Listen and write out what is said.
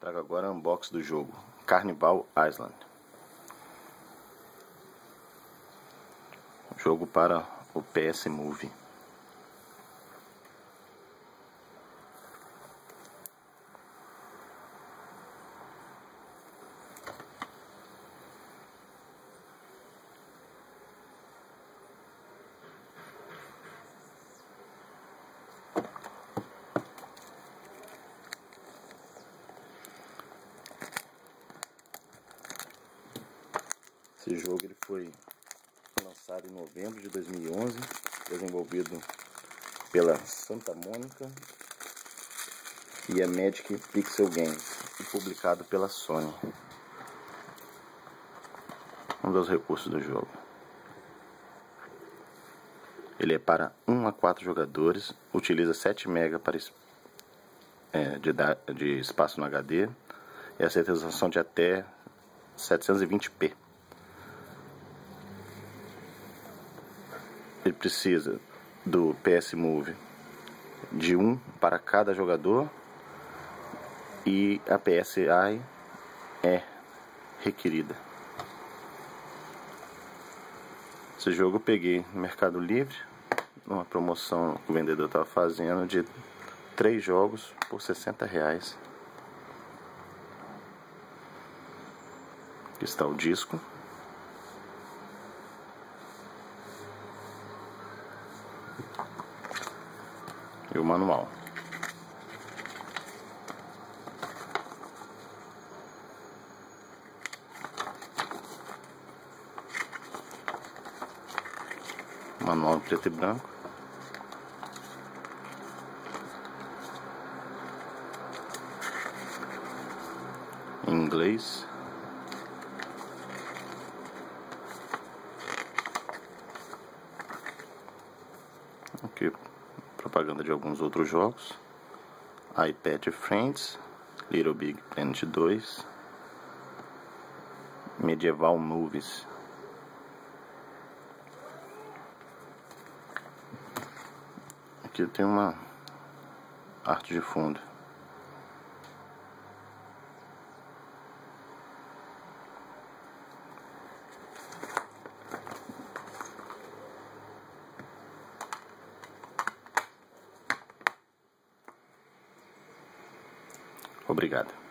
Trago agora o unbox do jogo Carnival Island. Jogo para o PS Move. Esse jogo ele foi lançado em novembro de 2011, desenvolvido pela Santa Mônica e a Magic Pixel Games e publicado pela Sony. Um dos recursos do jogo. Ele é para 1 a 4 jogadores, utiliza 7 MB para, é, de, de espaço no HD e a resolução de até 720p. Ele precisa do PS Move de um para cada jogador e a PSI é requerida. Esse jogo eu peguei no Mercado Livre, numa promoção que o vendedor estava fazendo de três jogos por 60 reais. Aqui está o disco. E o manual. Manual preto e branco. Em inglês. Aqui propaganda de alguns outros jogos. iPad Friends, Little Big Planet 2, Medieval Movies. Aqui tem uma arte de fundo. Obrigado.